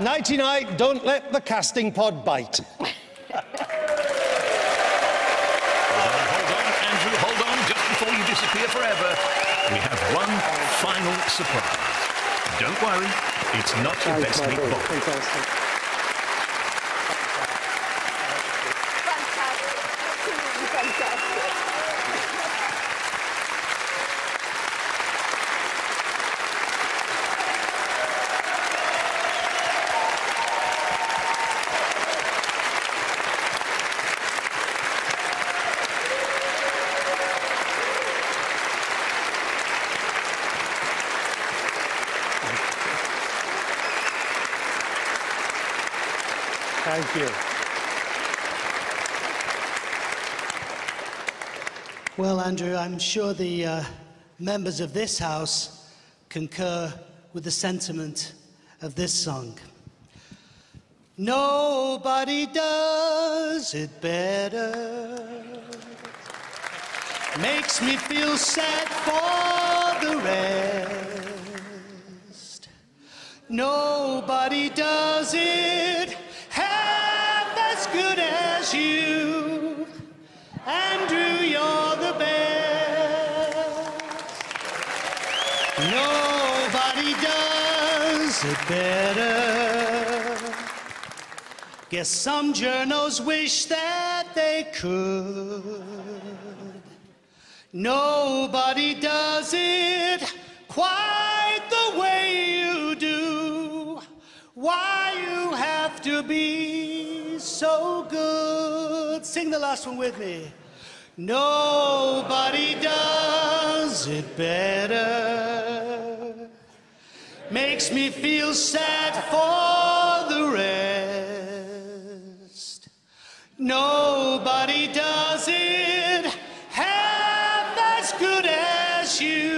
Nighty night, don't let the casting pod bite. Hold on, hold on, Andrew, hold on, just before you disappear forever. We have one final surprise. Don't worry, it's not your best meat ball. Fantastic. Thank you. Well, Andrew, I'm sure the uh, members of this House concur with the sentiment of this song. Nobody does it better. Makes me feel sad for the rest. Nobody does it good you. Andrew, you're the best. Nobody does it better. Guess some journos wish that they could. Nobody does it quite the way you do. Why you have to be so good? Sing the last one with me. Nobody does it better. Makes me feel sad for the rest. Nobody does it half as good as you.